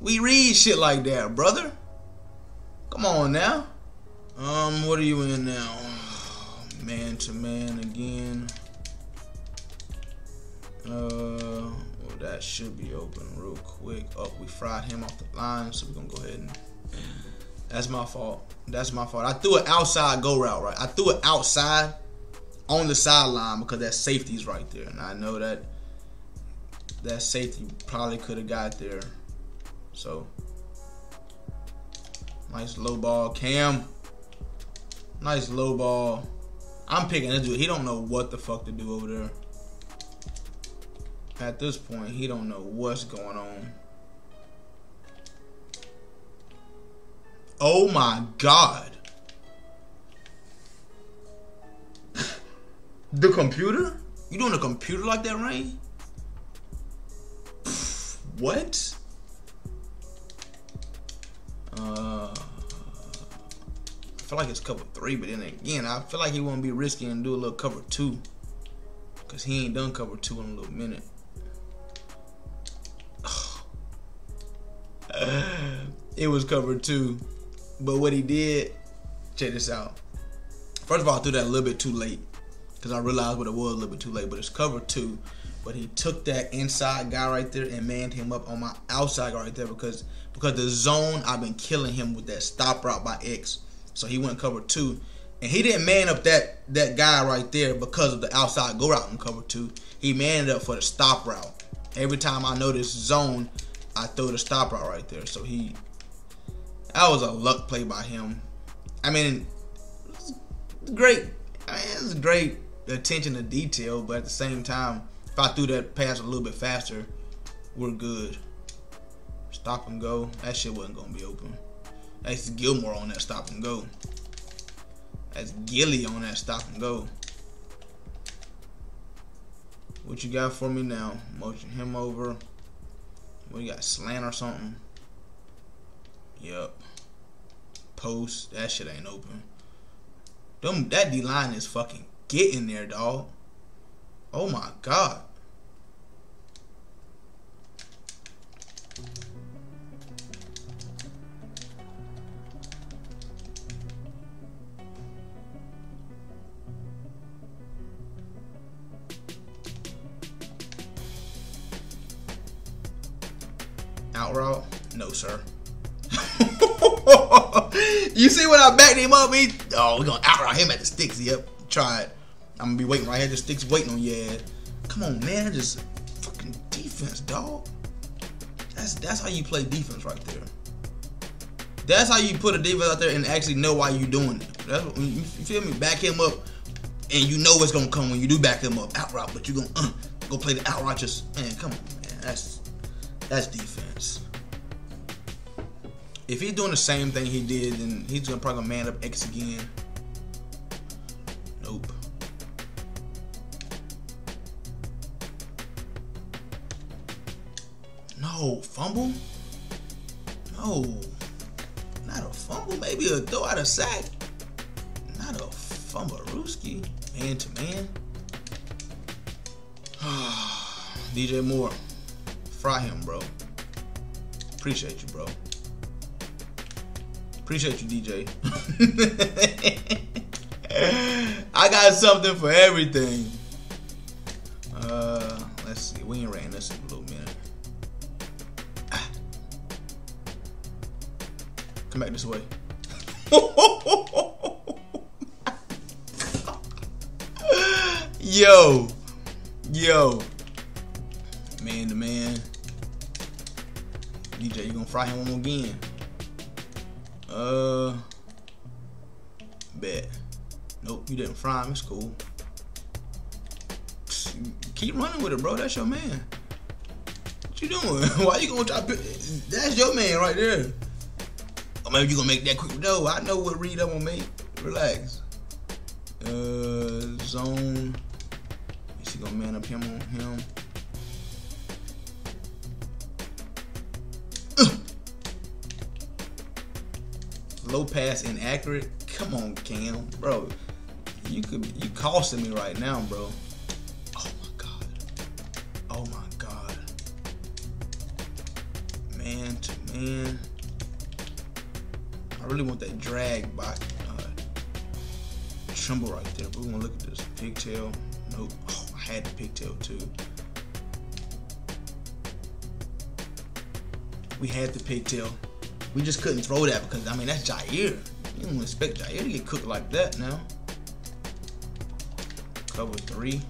We read shit like that, brother. Come on now. Um, what are you in now? Man to man again. Uh that should be open real quick. Oh, we fried him off the line, so we're gonna go ahead and. That's my fault. That's my fault. I threw an outside go route, right? I threw it outside on the sideline because that safety's right there, and I know that that safety probably could have got there. So nice low ball, Cam. Nice low ball. I'm picking this dude. He don't know what the fuck to do over there at this point, he don't know what's going on. Oh my god. The computer? You doing a computer like that, Reign? What? Uh, I feel like it's cover three, but then again, I feel like he won't be risky and do a little cover two. Cause he ain't done cover two in a little minute. It was covered two. But what he did, check this out. First of all, I threw that a little bit too late because I realized what it was a little bit too late. But it's covered two. But he took that inside guy right there and manned him up on my outside guy right there because because the zone I've been killing him with that stop route by X. So he went cover two. And he didn't man up that that guy right there because of the outside go route in cover two. He manned up for the stop route. Every time I notice zone, I throw the stop route right there. So he that was a luck play by him. I mean, great. I mean, it's great attention to detail, but at the same time, if I threw that pass a little bit faster, we're good. Stop and go. That shit wasn't gonna be open. That's Gilmore on that stop and go. That's Gilly on that stop and go. What you got for me now? Motion him over. You got? Slant or something? Yep. Post. That shit ain't open. Them that D line is fucking getting there, dog. Oh my god. Out route? No, sir. you see when I backed him up? He, oh, we're gonna out route him at the sticks. Yep, try it. I'm gonna be waiting right here. The sticks waiting on you. Come on, man. Just fucking defense, dog. That's that's how you play defense right there. That's how you put a defense out there and actually know why you're doing it. That's what, you feel me? Back him up, and you know what's gonna come when you do back him up out route. But you gonna uh, go play the out route. Just man, come on, man. That's that's defense. If he's doing the same thing he did, then he's gonna probably man up X again. Nope. No fumble. No, not a fumble. Maybe a throw out a sack. Not a fumble, Ruski. Man to man. DJ Moore. Fry him, bro. Appreciate you, bro. Appreciate you, DJ. I got something for everything. Uh, let's see. We ain't ran this in a little minute. Ah. Come back this way. Yo. Yo. Man to man. DJ, you gonna fry him again? Uh, bet. Nope, you didn't fry him. It's cool. Keep running with it, bro. That's your man. What you doing? Why you gonna try? That's your man right there. Or maybe you gonna make that quick. No, I know what read I'm gonna make. Relax. Uh, zone. Is he gonna man up him on him? Low pass inaccurate. Come on, Cam, bro. You could you costing me right now, bro. Oh my god. Oh my god. Man to man. I really want that drag by uh, Tremble right there. We're gonna look at this pigtail. Nope. Oh, I had the pigtail too. We had the pigtail. We just couldn't throw that because I mean that's Jaire. You don't expect Jaire to get cooked like that now. Cover three.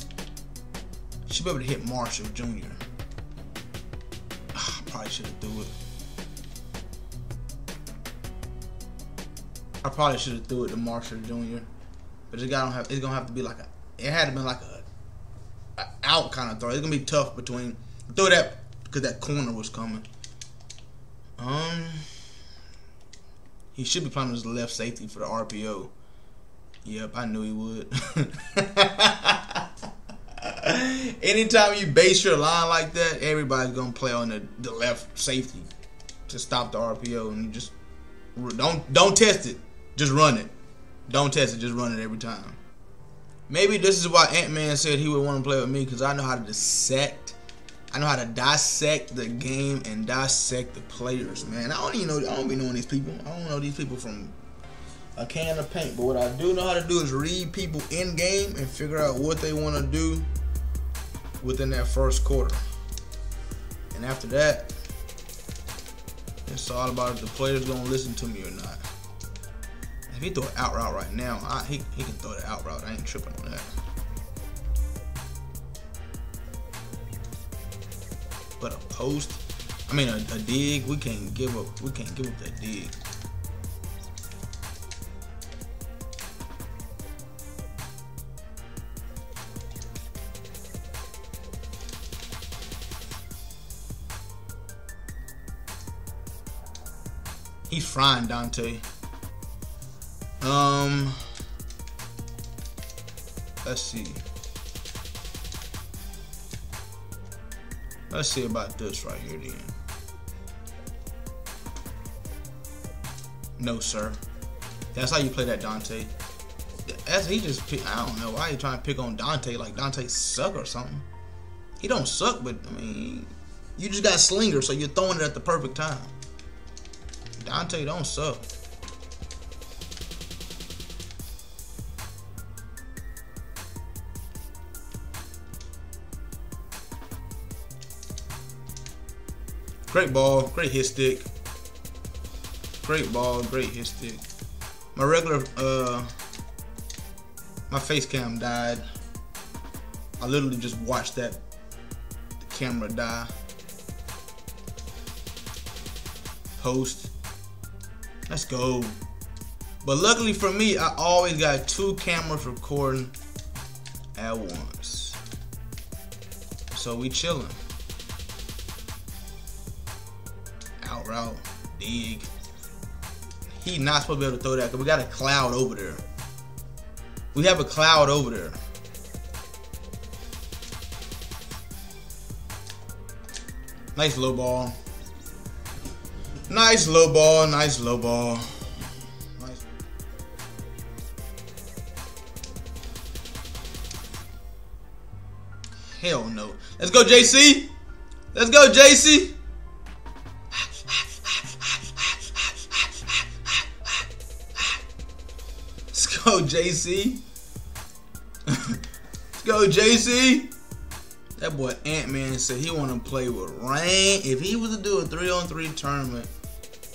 Should be able to hit Marshall Jr. Ah, probably should have threw it. I probably should have threw it to Marshall Jr. But it's gonna have it's gonna have to be like a it had to be like a, a out kind of throw. It's gonna be tough between throw that because that corner was coming. Um He should be playing as the left safety for the RPO. Yep, I knew he would. Anytime you base your line like that, everybody's gonna play on the, the left safety to stop the RPO, and you just don't don't test it, just run it. Don't test it, just run it every time. Maybe this is why Ant Man said he would want to play with me because I know how to dissect. I know how to dissect the game and dissect the players, man. I don't even know. I don't be knowing these people. I don't know these people from a can of paint. But what I do know how to do is read people in game and figure out what they want to do within that first quarter. And after that, it's all about if the player's gonna listen to me or not. If he throw an out route right now, I, he, he can throw the out route. I ain't tripping on that. But a post, I mean a, a dig, we can't give up. We can't give up that dig. He's frying Donte. Um, let's see. Let's see about this right here then. No, sir. That's how you play that Donte. As he just I don't know why he trying to pick on Donte like Donte suck or something. He don't suck, but I mean, you just got slinger, so you're throwing it at the perfect time. Donte don't suck. Great ball, great hit stick. Great ball, great hit stick. My regular, uh, my face cam died. I literally just watched that the camera die. Post. Let's go. But luckily for me, I always got two cameras recording at once. So we chilling. Out route, dig. He not supposed to be able to throw that because we got a cloud over there. We have a cloud over there. Nice low ball. Nice low ball, nice low ball. Hell no. Let's go, JC. Let's go, JC. JC. Let's go, JC. That boy Ant Man said he want to play with Reign. If he was to do a three on three tournament,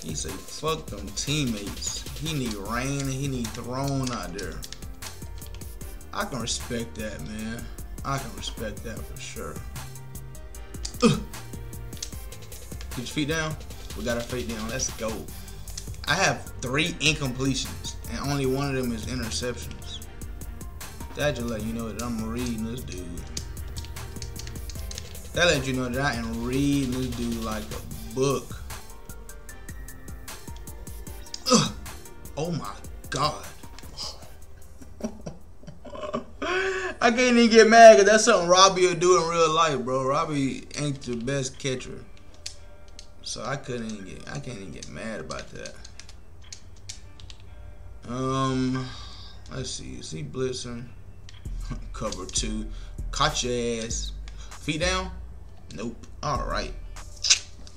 he say fuck them teammates. He need Reign and he need Throne out there. I can respect that, man. I can respect that for sure. Ugh. Get your feet down. We got our feet down. Let's go. I have three incompletions, and only one of them is interceptions. That just let you know that I'm reading this dude. That let you know that I am reading this dude like a book. Ugh. Oh my god. I can't even get mad because that's something Robbie will do in real life, bro. Robbie ain't the best catcher. So I couldn't even get I can't even get mad about that. Um let's see, is he blitzing? Cover two. Caught your ass. Feet down? Nope. Alright.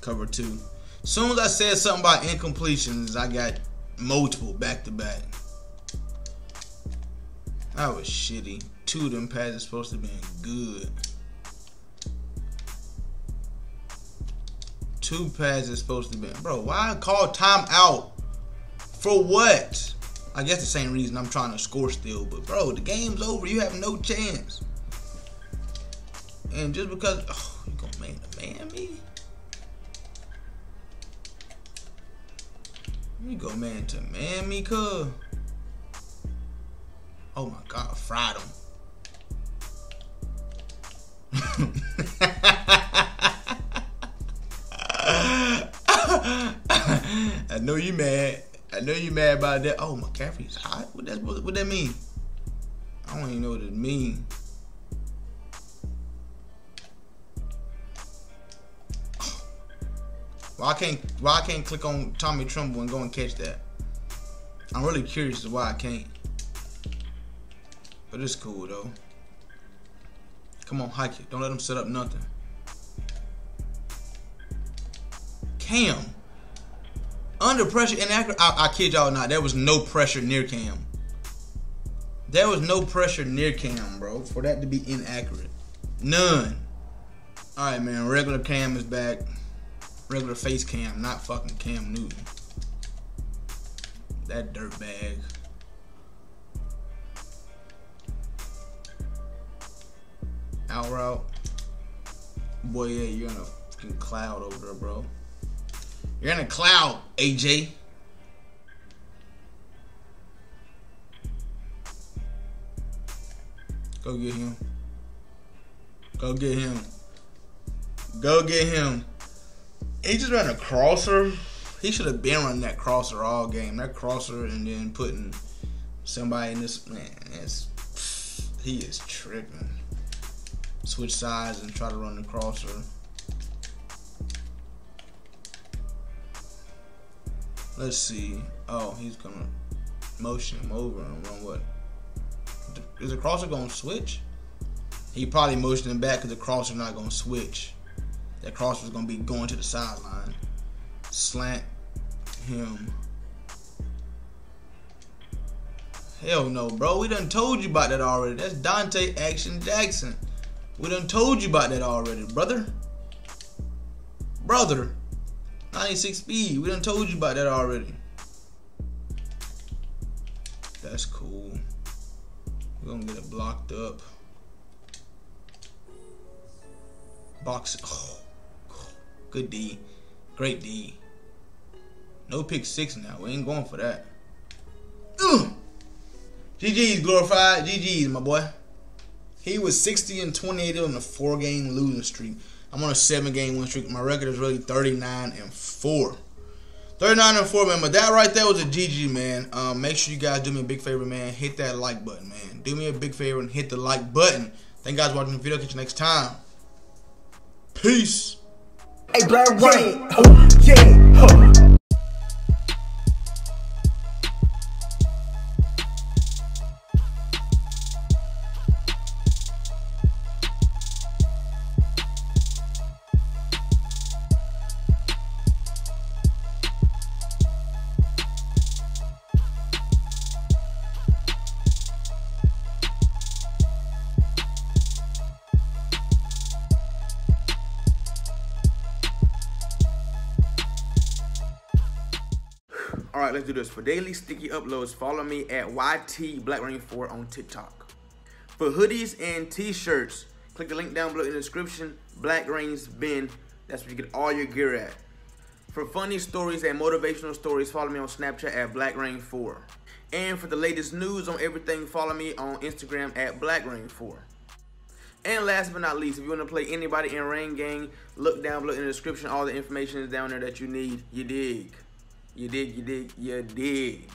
Cover two. Soon as I said something about incompletions, I got multiple back to back. That was shitty. Two of them passes supposed to be good. Two passes supposed to be bro. Why call timeout? For what? I guess the same reason I'm trying to score still, but bro, the game's over. You have no chance. And just because oh, you gonna man man me? You go man to man me, cuz. Oh my god, I fried him. I know you mad. I know you mad about that. Oh, McCaffrey's hot. What that what, what that mean? I don't even know what it mean. Why I can't why I can't click on Tommy Tremble and go and catch that? I'm really curious as why I can't. But it's cool though. Come on, hike it. Don't let them set up nothing. Cam. Under pressure, inaccurate. I, I kid y'all not. There was no pressure near Cam. There was no pressure near Cam, bro, for that to be inaccurate. None. All right, man. Regular Cam is back. Regular face Cam, not fucking Cam Newton. That dirtbag. Out route. Boy, yeah, you're in a fucking cloud over there, bro. You're in a cloud, AJ. Go get him. Go get him. Go get him. He just ran a crosser. He should have been running that crosser all game. That crosser and then putting somebody in this man. It's, he is tripping. Switch sides and try to run the crosser. Let's see. Oh, he's gonna motion him over and run what? Is the crosser gonna switch? He probably motioned him back because the crosser not gonna switch. That crosser's gonna be going to the sideline. Slant him. Hell no, bro. We done told you about that already. That's Donte Action Jackson. We done told you about that already, brother. Brother. 96 speed. We done told you about that already. That's cool. We're gonna get it blocked up. Box. Oh, good D. Great D. No pick six now. We ain't going for that. Ugh. GG's glorified. GG's, my boy. He was 60 and 28 on a four game losing streak. I'm on a seven game win streak. My record is really 39 and 4. 39 and 4, man. But that right there was a GG, man. Um, make sure you guys do me a big favor, man. Hit that like button, man. Do me a big favor and hit the like button. Thank you guys for watching the video. Catch you next time. Peace. Hey, Black Reign. Yeah. For daily sticky uploads, follow me at YT Black Reign 4 on TikTok. For hoodies and t-shirts, click the link down below in the description. Black Reigns Bin. That's where you get all your gear at. For funny stories and motivational stories, follow me on Snapchat at Black Reign 4. And for the latest news on everything, follow me on Instagram at Black Reign 4. And last but not least, if you want to play anybody in Reign Gang, look down below in the description. All the information is down there that you need. You dig. You dig, you dig, you dig.